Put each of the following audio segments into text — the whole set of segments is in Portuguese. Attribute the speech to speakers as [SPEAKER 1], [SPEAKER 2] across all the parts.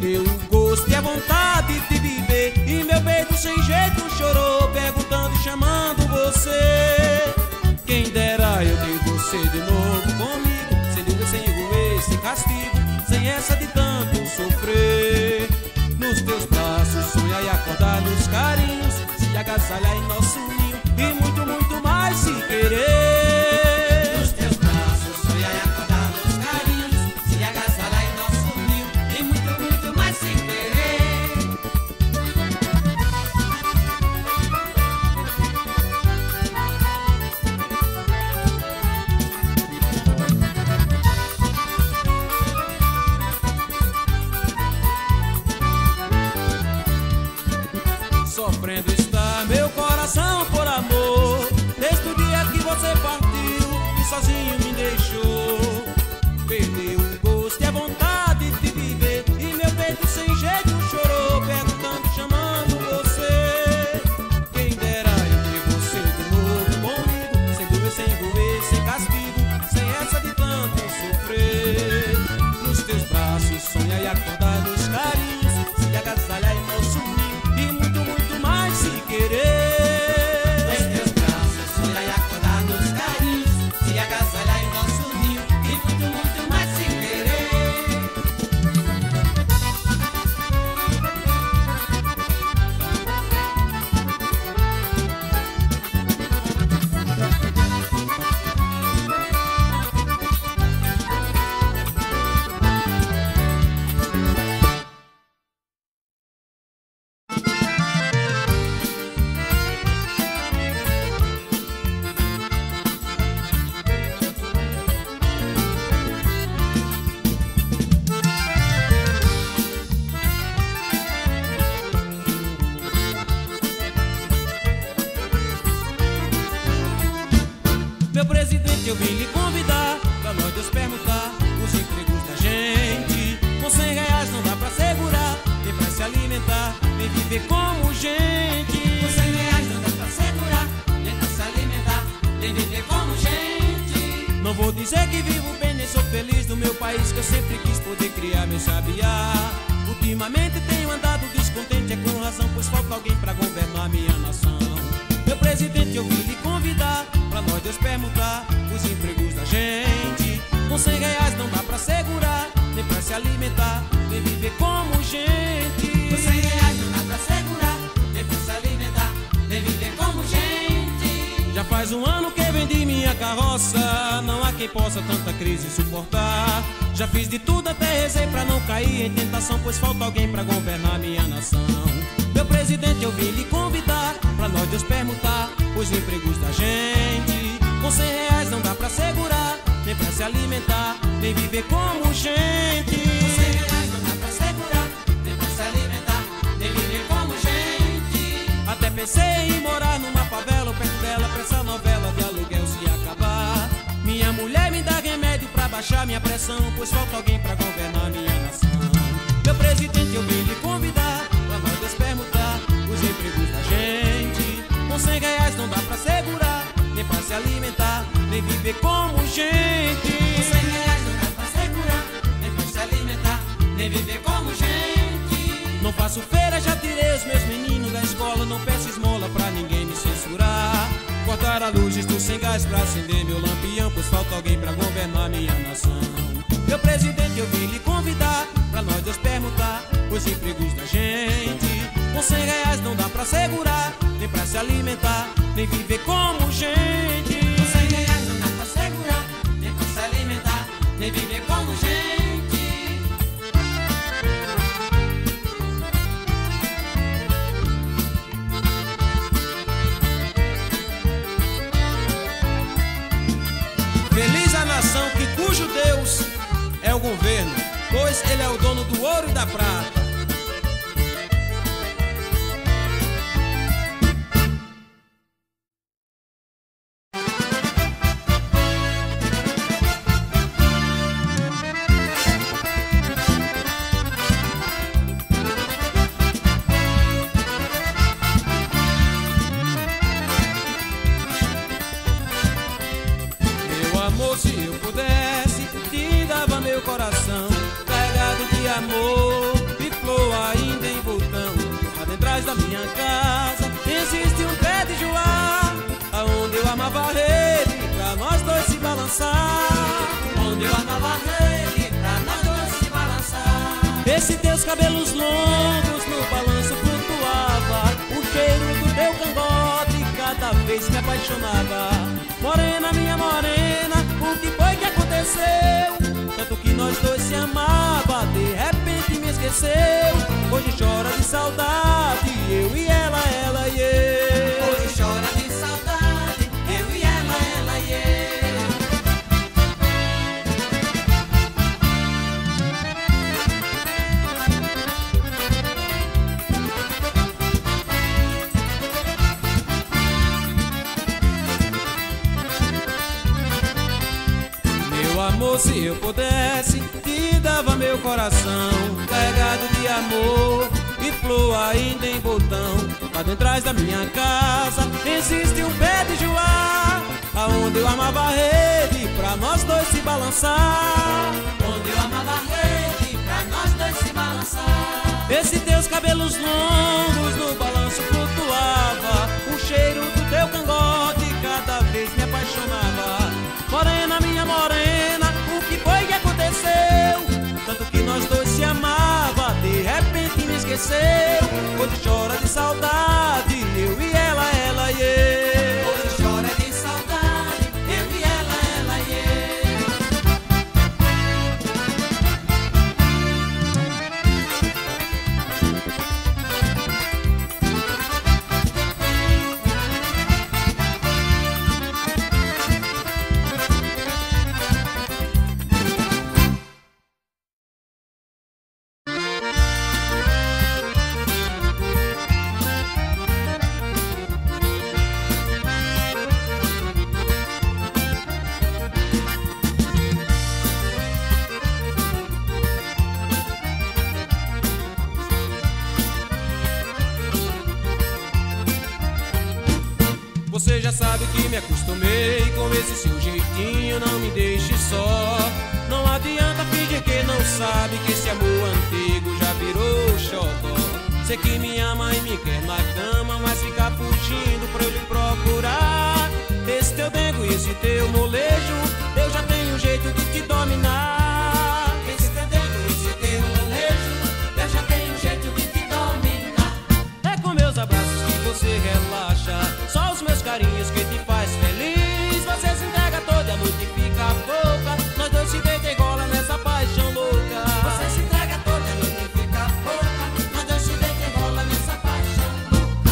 [SPEAKER 1] Perdeu o gosto e a vontade de viver. E meu peito sem jeito chorou, perguntando e chamando você. Quem dera eu ter você de novo comigo. Sem dúvida, sem ruê, sem castigo. Sem essa de tanto sofrer. Nos teus braços, sonhar e acordar nos carinhos. Se agasalhar em nosso ninho e muito, muito mais se querer. Meu coração por amor. Que eu sempre quis poder criar meu sabiá. Ultimamente tenho andado descontente, é com razão, pois falta alguém pra governar minha nação. Meu presidente, eu vim lhe convidar pra nós dois permutar os empregos da gente. Com cem reais não dá pra segurar, nem pra se alimentar, nem viver como gente.
[SPEAKER 2] Com cem reais
[SPEAKER 1] Já faz um ano que vendi minha carroça, não há quem possa tanta crise suportar. Já fiz de tudo até rezei pra não cair em tentação, pois falta alguém pra governar minha nação. Meu presidente, eu vim lhe convidar pra nós dois permutar os empregos da gente. Com cem reais não dá pra segurar, nem pra se alimentar, nem viver como gente.
[SPEAKER 2] Com cem reais não dá pra segurar, nem pra se alimentar, nem viver como gente.
[SPEAKER 1] Até pensei em morar baixar minha pressão, pois falta alguém pra governar minha nação. Meu presidente, eu vim lhe convidar pra nós dois permutar os empregos da gente. Com cem reais não dá pra segurar, nem pra se alimentar, nem viver como gente.
[SPEAKER 2] Com cem reais não dá pra segurar, nem pra se alimentar, nem viver como gente.
[SPEAKER 1] Não faço feira, já tirei os meus meninos da escola, não Cortar a luz, estou sem gás pra acender meu lampião. Pois falta alguém pra governar minha nação. Meu presidente, eu vim lhe convidar pra nós dois permutar os empregos da gente. Com cem reais não dá pra segurar, nem pra se alimentar, nem viver como gente.
[SPEAKER 2] Com cem reais não dá pra segurar, nem pra se alimentar, nem viver como gente.
[SPEAKER 1] Ele é o dono do ouro e da prata. Meu amor, se eu pudesse, te dava meu coração, amor e flor ainda em botão. Atrás da minha casa existe um pé de joá, aonde eu amava ele, pra nós dois se balançar.
[SPEAKER 2] Onde eu amava ele, pra nós dois se balançar.
[SPEAKER 1] Esse teus cabelos longos no balanço flutuava O cheiro do teu cangote cada vez me apaixonava Morena, minha morena, o que foi que aconteceu? Tanto que nós dois se amava, de repente me esqueceu Hoje chora de saudade, eu e ela, ela e eu
[SPEAKER 2] Hoje chora de saudade, eu e ela, ela e eu.
[SPEAKER 1] Meu amor, se eu pudesse, dava meu coração, carregado de amor e flor ainda em botão. Lá detrás da minha casa existe um pé de joá, aonde eu amava ele, pra nós dois se balançar.
[SPEAKER 2] Onde eu amava ele, pra nós dois se balançar.
[SPEAKER 1] Esse teus cabelos longos no balanço flutuava, o cheiro do teu cangote cada vez me apaixonava. Morena, minha morena, esqueceu. Hoje chora de saudade, que me acostumei com esse seu jeitinho, não me deixe só. Não adianta fingir que não sabe que esse amor antigo já virou xodó. Sei que me ama e me quer na cama, mas fica fugindo pra eu lhe procurar. Esse teu dengo e esse teu molejo, eu já tenho um jeito de te dominar.
[SPEAKER 2] Esse teu dedo, esse teu molejo, eu já tenho um jeito de te dominar.
[SPEAKER 1] É com meus abraços que você relaxa. Se deita gola nessa paixão louca.
[SPEAKER 2] Você se entrega toda noite e fica pouca. Nós dois se e rola nessa paixão louca.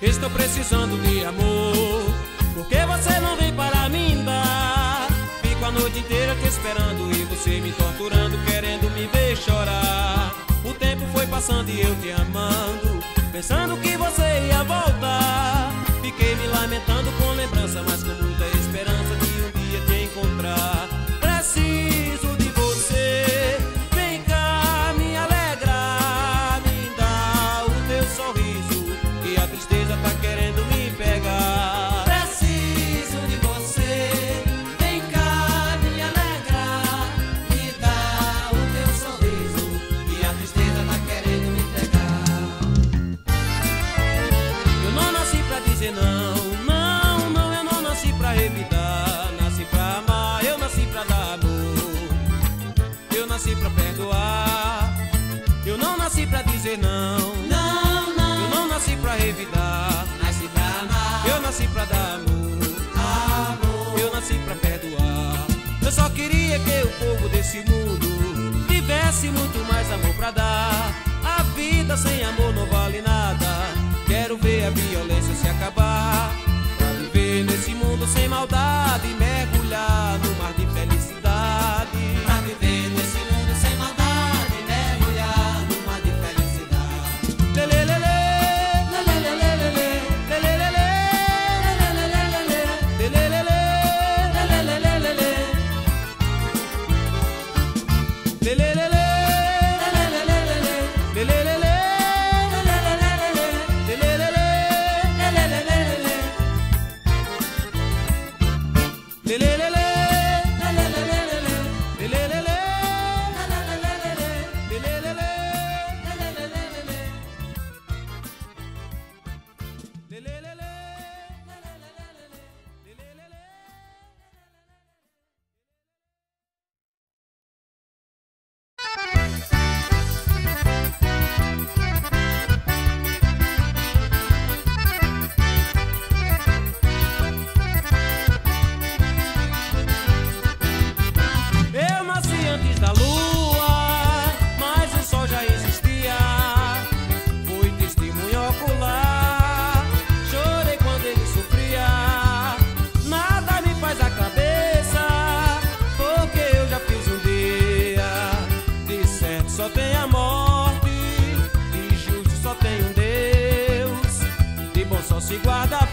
[SPEAKER 1] Estou precisando de amor. Porque você não vem para me dar. Fico a noite inteira te esperando e você me torturando, querendo me ver chorar. O tempo foi passando e eu te amando. Pensando que você ia voltar. Fiquei me lamentando com lembrança, mas com muita perdoar. Eu não nasci pra dizer não. Não, não.
[SPEAKER 2] Eu não nasci pra revidar. Nasci pra amar. Eu
[SPEAKER 1] nasci pra dar amor. Amor. Eu nasci pra perdoar. Eu só queria que o povo desse mundo tivesse muito mais amor pra dar. A vida sem amor não vale nada. Quero ver a violência se acabar. Pra viver nesse mundo sem maldade
[SPEAKER 2] e mergulhar no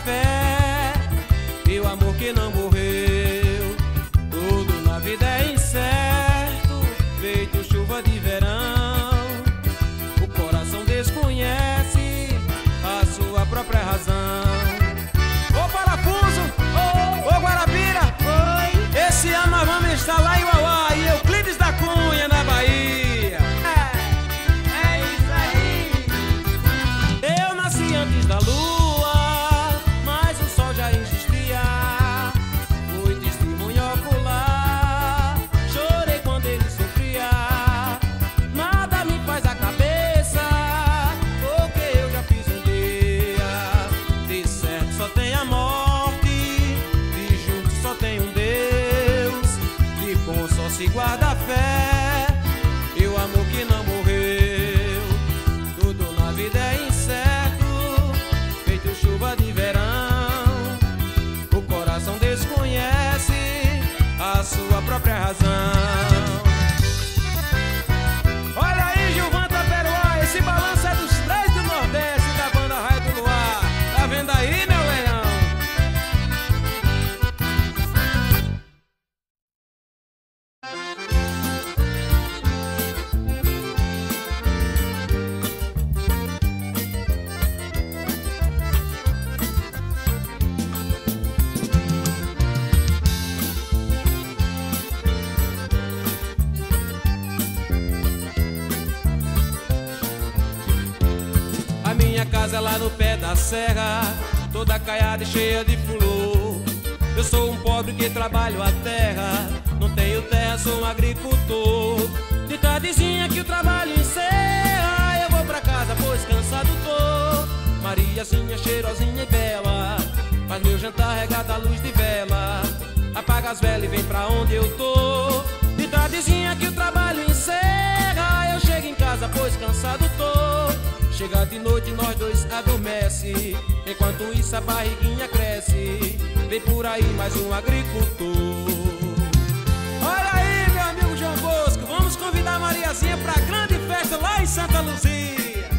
[SPEAKER 1] fé, o amor que não morreu. Serra, toda caiada e cheia de flor. Eu sou um pobre que trabalho a terra, não tenho terra, sou um agricultor. De tardezinha que o trabalho encerra, eu vou pra casa, pois cansado tô. Mariazinha cheirosinha e bela, faz meu jantar regado à luz de vela. Apaga as velas e vem pra onde eu tô. De tardezinha que o trabalho encerra, eu chego em casa, pois cansado tô. Chega de noite, nós dois adormece. Enquanto isso a barriguinha cresce. Vem por aí mais um agricultor. Olha aí, meu amigo João Bosco, vamos convidar a Mariazinha pra grande festa lá em Santa Luzia.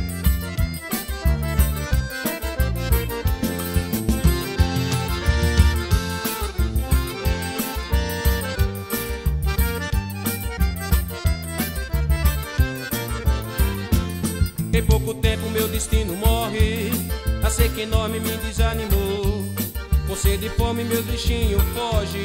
[SPEAKER 1] Pouco tempo meu destino morre. A seca enorme me desanimou. Com sede e fome meus bichinhos foge.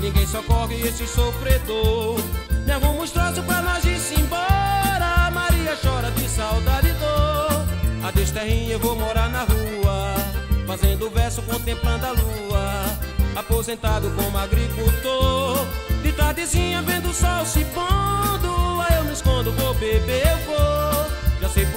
[SPEAKER 1] Ninguém socorre esse sofredor. Me arruma os troços pra nós ir-se embora. Maria chora de saudade e dor. Adeus terrinha, eu vou morar na rua. Fazendo verso, contemplando a lua. Aposentado como agricultor. De tardezinha vendo o sol se pondo. Aí eu me escondo, vou beber, eu vou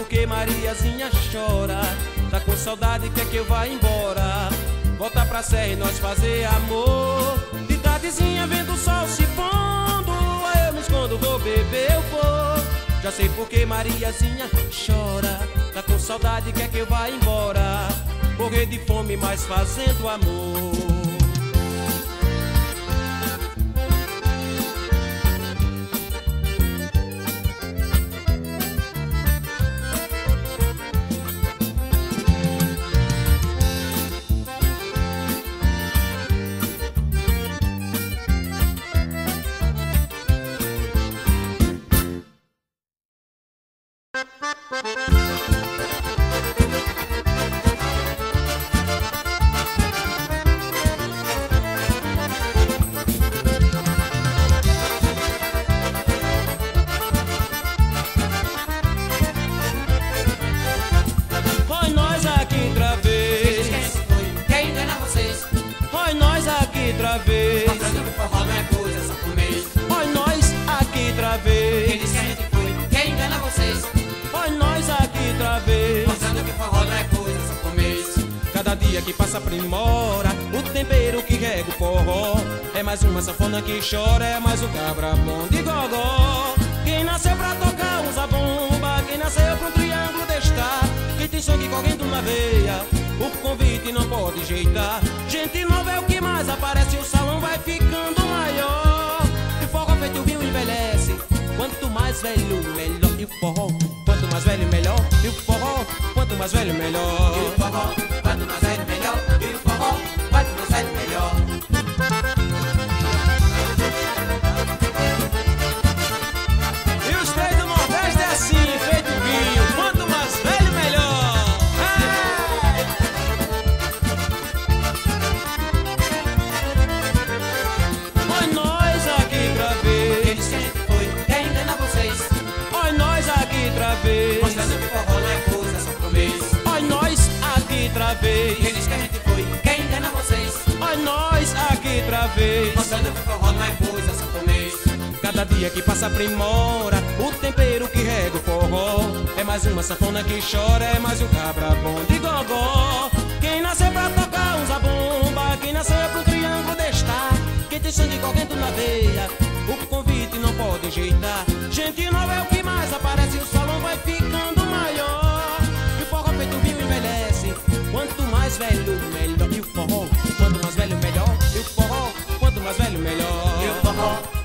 [SPEAKER 1] porque Mariazinha chora Tá com saudade, quer que eu vá embora Voltar pra serra e nós fazer amor. De tardezinha vendo o sol se pondo. Aí eu me escondo, vou beber, eu vou. Já sei porque Mariazinha chora. Tá com saudade, quer que eu vá embora. Morrer de fome, mas fazendo amor. Que chora é mais um cabra bom de gogó. Quem nasceu pra tocar usa bomba, quem nasceu com um triângulo destar. Quem tem sangue correndo na veia, o convite não pode jeitar. Gente nova é o que mais aparece, o salão vai ficando maior. E forró feito vinho envelhece, quanto mais velho, melhor. E o forró, quanto mais velho, melhor. E o forró, quanto mais velho, melhor.
[SPEAKER 2] E o forró, que a gente foi, quem engana vocês?
[SPEAKER 1] Olha nós aqui outra vez.
[SPEAKER 2] Mostrando que forró não é coisa só por mês.
[SPEAKER 1] Cada dia que passa aprimora o tempero que rega o forró. É mais uma sanfona que chora, é mais um cabra bom de gogó. Quem nasceu pra tocar usa bomba, quem nasceu pro triângulo destar. Quem tem sangue correndo na veia, o convite não pode jeitar. Gente nova é o que mais aparece, o salão vai ficando maior. Mais velho, melhor. E o forró, quanto mais velho, melhor. E o forró, quanto mais velho, melhor.
[SPEAKER 2] E o forró,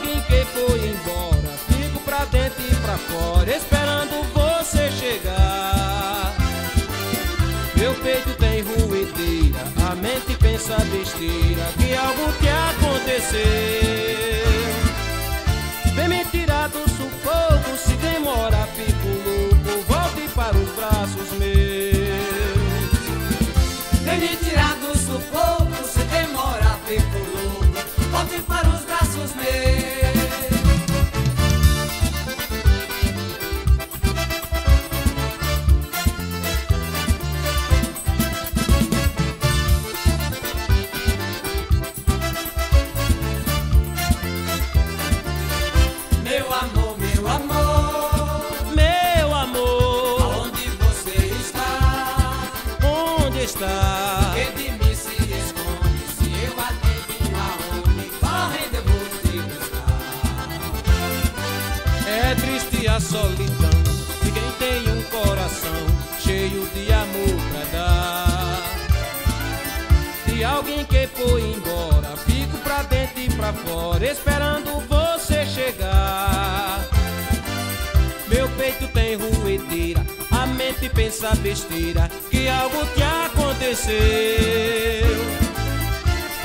[SPEAKER 1] alguém que foi embora, fico pra dentro e pra fora, esperando você chegar. Meu peito tem ruedeira, a mente pensa besteira, que algo que aconteceu. Vem me tirar do sufoco, se demora fico louco, volte para os braços meus.
[SPEAKER 2] Vem me tirar do sufoco, se demora, fico louco. Volte para os meus.
[SPEAKER 1] solidão de quem tem um coração cheio de amor pra dar. De alguém que foi embora, fico pra dentro e pra fora, esperando você chegar. Meu peito tem ruedeira, a mente pensa besteira, que algo te aconteceu.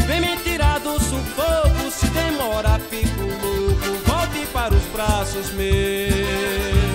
[SPEAKER 1] Vem me tirar do sufoco, se demora, fica os braços meus.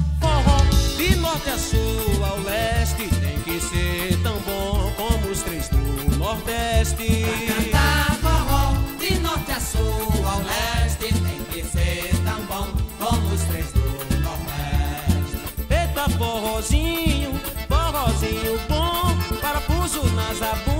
[SPEAKER 1] de norte a sul ao leste. Tem que ser tão bom como os três do Nordeste.
[SPEAKER 2] Pra cantar forró de norte a sul ao leste. Tem que ser tão bom como os três do Nordeste.
[SPEAKER 1] Eita forrozinho, forrozinho bom, parafuso na zabumba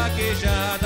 [SPEAKER 1] vaquejada